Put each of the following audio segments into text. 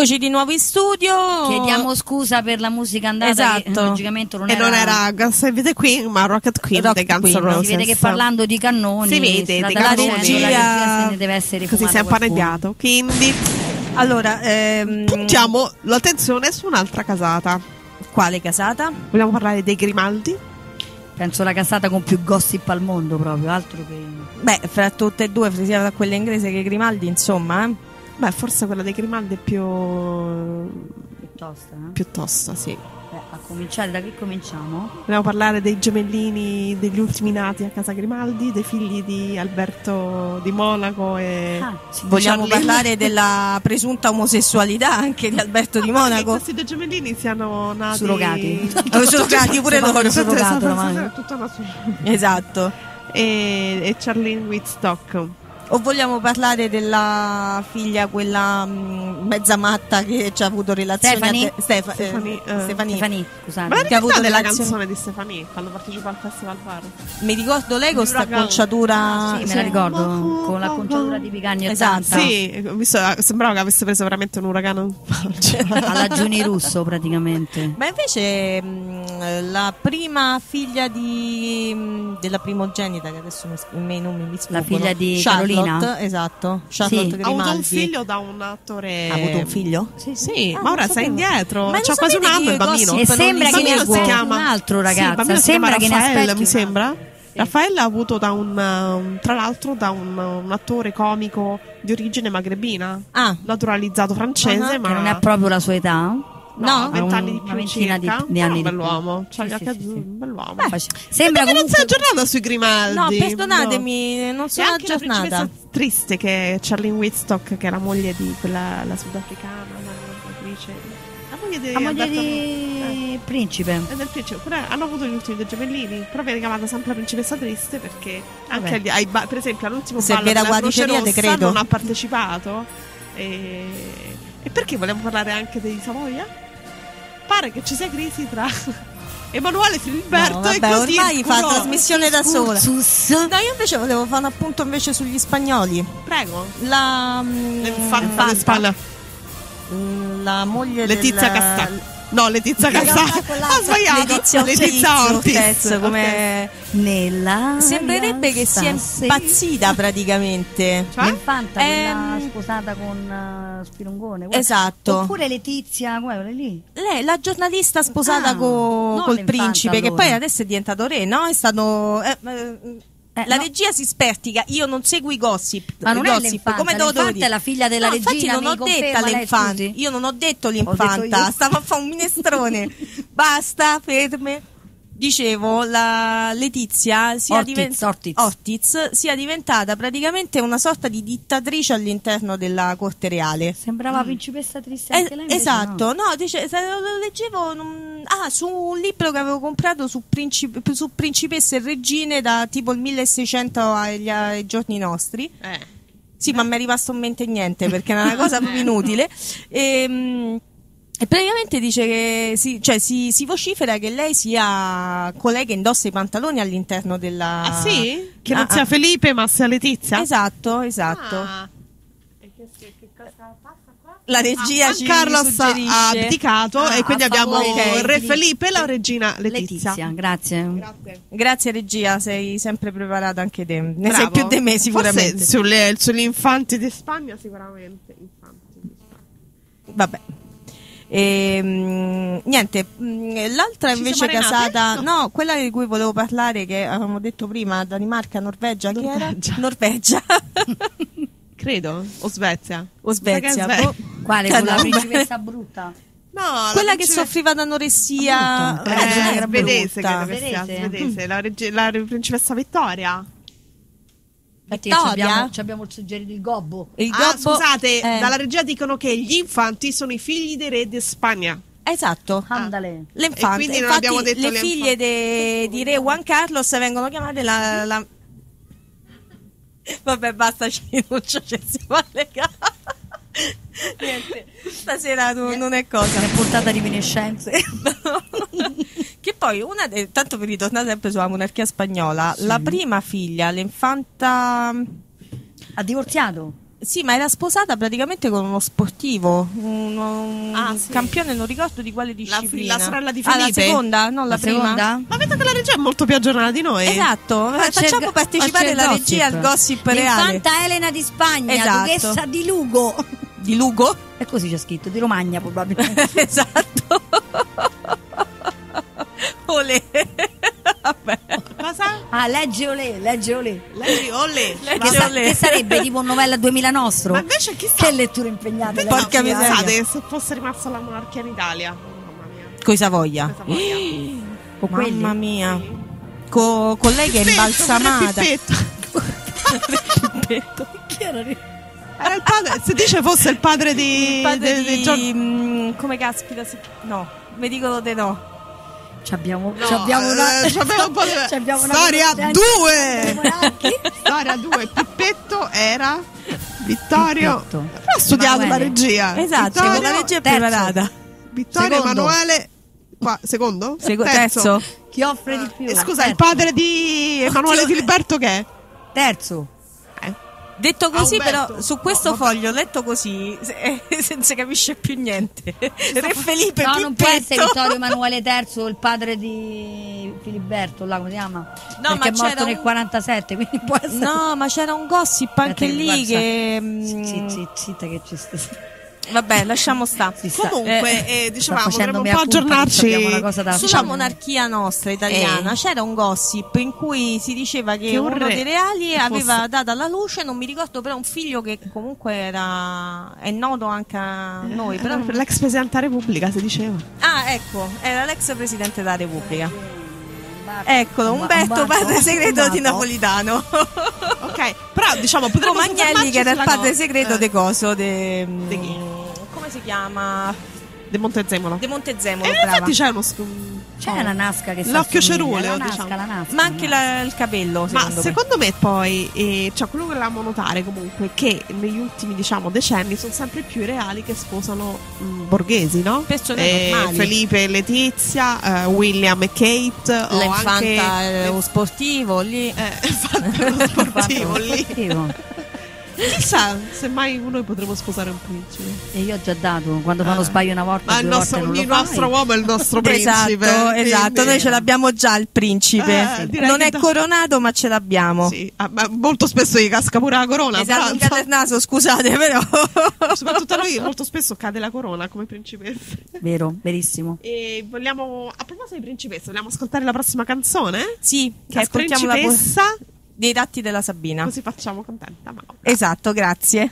Eccoci di nuovo in studio. Chiediamo scusa per la musica andata Esatto. che logicamente non E era, non era Guns N' the Queen, ma Rocket Queen Rocket dei Guns N'. Roses. Si vede che parlando di cannoni Si vede, dei la cannoni. regia, la deve essere Così si è arrabbiato. Quindi Allora, ehm, puntiamo l'attenzione su un'altra casata. quale casata? Vogliamo parlare dei Grimaldi? Penso la casata con più gossip al mondo proprio, altro che... Beh, fra tutte e due, sia da quella inglese che Grimaldi, insomma, eh. Beh, forse quella dei Grimaldi è più. Piuttosto, eh? più tosta, sì. Beh, a cominciare, da che cominciamo? Vogliamo parlare dei gemellini degli ultimi nati a casa Grimaldi, dei figli di Alberto di Monaco e. Ah, Vogliamo Charlie. parlare della presunta omosessualità anche di Alberto di Monaco? Questi due gemellini siano nati. Surrogati. Oh, surrogati pure loro. surrogato, Esatto, esatto. Esatto. E, e Charlene Whitstock. O vogliamo parlare della figlia, quella mh, mezza matta che ci ha avuto relazioni Stephanie? a te- Stefa- eh, Stephanie, eh. Stefania. Stefani, scusate. Ma la Che ha avuto la relazioni- canzone di Stefania quando partecipa al Festival Bar? Mi ricordo lei con sta Huracan. conciatura. Ah, sì, me la sì. ricordo, Ma- con la conciatura di Picagni Esatto. 80. Sì, visto- sembrava che avesse preso veramente un uragano alla Giuni Russo praticamente. Ma invece mh, la prima figlia di, mh, della primogenita, che adesso mi, i miei nomi mi sfuggono. figlia di Charlotte, Carolina? Esatto, Charlotte Sì. ha avuto un figlio da un attore. Ha avuto un figlio? Sì, sì, Ah, ma ora sei indietro. Ma C'ha quasi un anno il bambino. E sembra che si ne chiama- un altro si sembra chiama che ne mi sembra. Raffaella ha avuto da un, tra l'altro da un, un attore comico di origine magrebina, Ah, naturalizzato francese, Ah, ma Che non è proprio la sua età. No? no, vent'anni Un- di più ventina di- circa. di anni Però di bell'uomo, c'ha gli occhi azzurri, bell'uomo. Beh, sembra Perché non sei comunque aggiornata sui Grimaldi? no, perdonatemi, non E sono anche la aggiornata. principessa triste che è Charlene Whitstock, che è la moglie di quella la sudafricana, la attrice. La moglie di la moglie Alberto- di Principe. e del principe. Pure hanno avuto gli ultimi due gemellini, però viene chiamata sempre la principessa triste perché anche agli- ai per esempio all'ultimo Se ballo della Croce guadiceria, te credo. non ha partecipato. E... e perché vogliamo parlare anche dei Savoia? Pare che ci sia crisi tra Emanuele Filiberto No, e così ormai fa scuro. trasmissione da sola. Sus. No, io invece volevo fare un appunto invece sugli spagnoli. Prego. La, mm, L'infanta di Spagna. mm, la moglie Letizia del... Castà. No, Letizia Castà. Ha sbagliato. Letizia Letizia Ortiz, Ortiz. Come Nella sembrerebbe che sia impazzita praticamente. Cioè? L'infanta, Ehm, sposata con uh, Spirongone. quella- Esatto. Oppure Letizia, quella lì? Lei, la giornalista sposata Ah, co- col principe, che allora. poi adesso è diventato re, no? È stato. eh, eh, Eh, la no. regia si spertica, io non seguo i gossip. Ma non i è gossip, l'infanta, come l'infanta è la figlia della no, regina, Infatti, non ho detta l'infanta. Io non ho detto l'infanta, stavo a fare un minestrone. Basta, ferme. Dicevo, la Letizia sia, Ortiz, diven- Ortiz. Ortiz sia diventata praticamente una sorta di dittatrice all'interno della corte reale. Sembrava principessa triste Eh, anche lei. invece esatto, no. no, dice, lo leggevo non- ah, su un libro che avevo comprato su, princip- su principesse e regine da tipo il 1600 agli, ai giorni nostri. Eh. Sì, ma mi è rimasto in mente niente perché era una cosa proprio inutile. E, e praticamente dice che si, cioè, si, si vocifera che lei sia colei che indossa i pantaloni all'interno della. Ah sì? Che Ah, non sia ah. Felipe ma sia Letizia? Esatto, esatto. Ah. E che, che cosa passa qua? La regia Ah, ci Carlos suggerisce. ha abdicato Ah, e quindi abbiamo favore il re Felipe e la regina Letizia. Letizia, grazie. Grazie. Grazie regia, sei sempre preparata anche te. Ne Bravo. sei più di me sicuramente. Forse sulle, sugli infanti di Spagna sicuramente. Infanti di Spagna. Vabbè. Ehm, niente, mh, l'altra Ci invece casata, No. no, quella di cui volevo parlare che avevamo detto prima, Danimarca, Norvegia, che era? Norvegia. Norvegia. Credo. O Svezia. o Svezia. Perché boh. Quale? Con la no, principessa brutta? No, la Quella che soffriva d'anoressia. Quella eh, era svedese, Svedese? svedese. La, reg- la principessa Vittoria. Infatti Vittoria? ci abbiamo, ci abbiamo suggerito il gobbo. Il Ah, gobbo- scusate, eh, dalla regia dicono che gli infanti sono i figli dei re di Spagna. Esatto. Andale. L'infante. E quindi non Infatti, abbiamo detto le le figlie de- di re Juan Carlos vengono chiamate la. la- Vabbè, basta, ci rinuncio, ci siamo allegati. Niente, stasera tu- non è cosa. È portata reminiscenze. che poi una de- tanto per ritornare sempre sulla monarchia spagnola, la prima figlia, l'infanta ha divorziato? Sì, ma era sposata praticamente con uno sportivo, un, un Ah, sì. campione, non ricordo di quale La- disciplina. la sorella di Ah, la Felipe? seconda? Non la, La prima? seconda? Ma vedo che la regia è molto più aggiornata di noi. Esatto, c'è facciamo partecipare la il regia al gossip reale. L'infanta Elena di Spagna, Esatto. duchessa di Lugo. Di Lugo? E così c'è scritto, di Romagna probabilmente. esatto. Ah, legge olè, legge olè. Lei, olle. Lei- Che, sa- olè. che sarebbe tipo un novella 2000 nostro? Ma invece chissà. Che letture impegnate. Porca eh. Pensate se fosse rimasta la monarchia in Italia. Mamma mia. Coi Savoia. Con quelli. Mamma mia. Co- con lei che è imbalsamata. Pippetto, Pippetto. Chi era lì? Era il padre, se dice fosse il padre di, Il padre di- di di... John- mm, come caspita si... No, mi dicono di no. Ci abbiamo, No, ci abbiamo una, eh, ci abbiamo un po' di- ci abbiamo una Storia conoscenza due! dei monarchi. Storia 2, Pippetto era Vittorio. Pippetto. Però ha studiato Emanuele. la regia. Esatto, Vittorio, la legge è terzo. preparata. Vittorio Secondo. Emanuele. Qua, secondo? Segu- terzo? Chi offre di più? Eh, scusa, il Terzo. padre di Emanuele Oddio. Filiberto che è? Terzo. Eh. Detto così, Umberto. però, su questo No, foglio, letto così, se non si capisce più niente. Re Felipe No, non può essere. Vittorio Emanuele III, il padre di Filiberto, là come si chiama? No, Perché ma è morto c'era nel un- 47, quindi può essere. No, ma c'era un gossip anche Aspetta, lì guarda, che... Zitta, mm, zitta, zitta che ci sta. Vabbè, lasciamo sta. Comunque, Eh, eh, dicevamo, dovremmo un po' culpa, aggiornarci. da- Sulla Diciamo- monarchia nostra italiana Eh. c'era un gossip in cui si diceva che, Che un uno dei reali fosse- aveva dato alla luce, non mi ricordo però un figlio che comunque era è noto anche a noi. Però per l'ex presidente della Repubblica si diceva. Ah, ecco, era l'ex presidente della Repubblica. Umberto, Eccolo, Umberto, padre segreto di Umberto. Napolitano. Ok, però diciamo potremmo Come Agnelli che era il padre segreto cosa- de coso, de... Di chi? Come si chiama? eh, di Montezemolo. De Montezemolo, E in brava. effetti c'è uno scom- C'è la nasca che L'occhio ceruleo, la nasca, diciamo. la nasca, Ma anche la il capello, Ma secondo me. secondo me poi, eh, cioè quello che volevamo notare comunque, che negli ultimi diciamo decenni sono sempre più i reali che sposano mh, borghesi, no? Persone Eh, normali. Felipe e Letizia, eh, William e Kate, o L'infanta anche... eh, lo sportivo lì. Eh, infatti lo sportivo lì. Chissà se mai noi potremo sposare un principe. E io ho già dato, quando fanno Ah. sbaglio una volta, Ma il nostro, il nostro uomo è il nostro principe. Esatto, esatto, noi ce l'abbiamo già il principe. Eh, non è coronato, ma ce l'abbiamo. Sì, ah, ma molto spesso gli casca pure la corona. Esatto, un cade il naso, scusate, però. soprattutto a noi molto spesso cade la corona come principesse. Vero, verissimo. E vogliamo, a proposito di principesse, vogliamo ascoltare la prossima canzone? sì, Che ascoltiamo la vo- Principessa, dei ratti della Sabina. così facciamo contenta Maura. Esatto, grazie.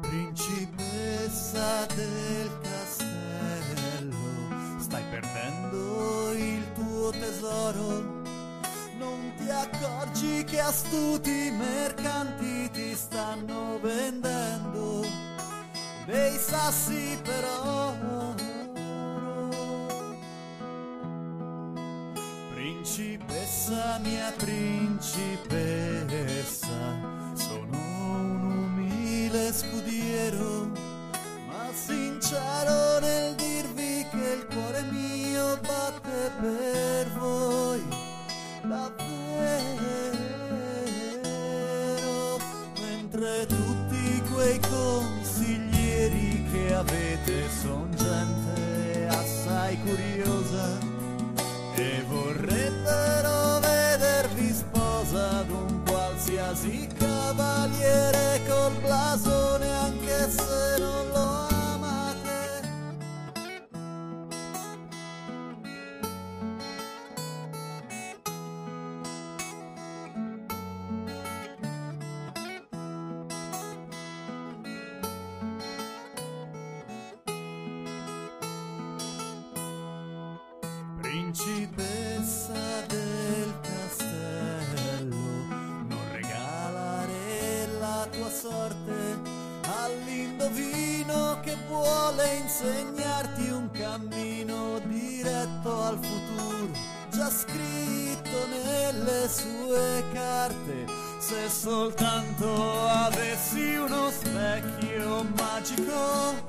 Principessa del castello, stai perdendo il tuo tesoro. Non ti accorgi che astuti mercanti ti stanno vendendo dei sassi per oro. Principessa mia principessa, avete son gente assai curiosa e vorrebbero Principessa del castello, non regalare la tua sorte all'indovino che vuole insegnarti un cammino diretto al futuro, già scritto nelle sue carte. Se soltanto avessi uno specchio magico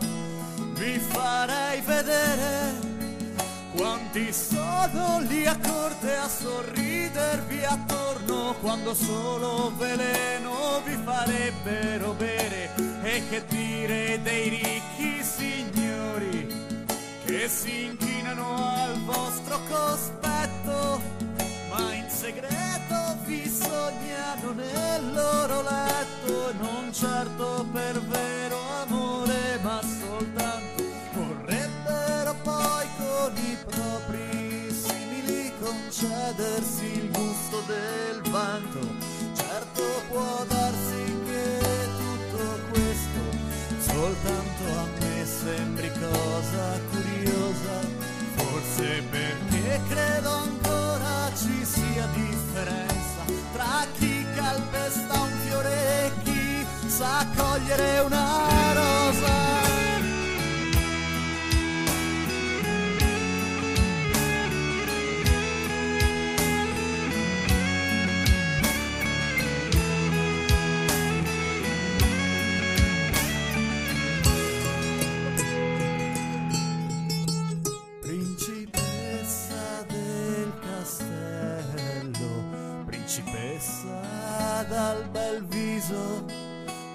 vi farei vedere quanti sono lì a corte a sorridervi attorno quando solo veleno vi farebbero bere. E che dire dei ricchi signori che si inchinano al vostro cospetto ma in segreto vi sognano nel loro letto non certo per vero concedersi il gusto del vanto. Certo può darsi che tutto questo soltanto a me sembri cosa curiosa. Forse perché credo ancora ci sia differenza tra chi calpesta un fiore e chi sa cogliere una principessa dal bel viso,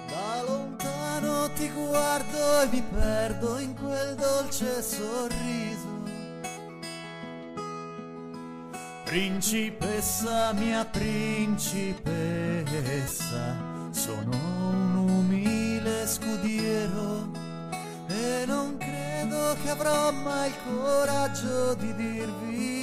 da lontano ti guardo e mi perdo in quel dolce sorriso. Principessa mia principessa, sono un umile scudiero e non credo che avrò mai il coraggio di dirvi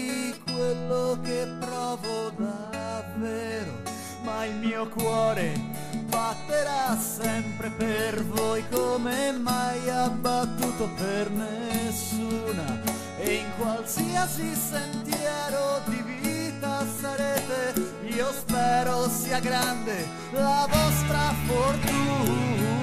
cuore batterà sempre per voi come mai ha battuto per nessuna e in qualsiasi sentiero di vita sarete, io spero sia grande la vostra fortuna.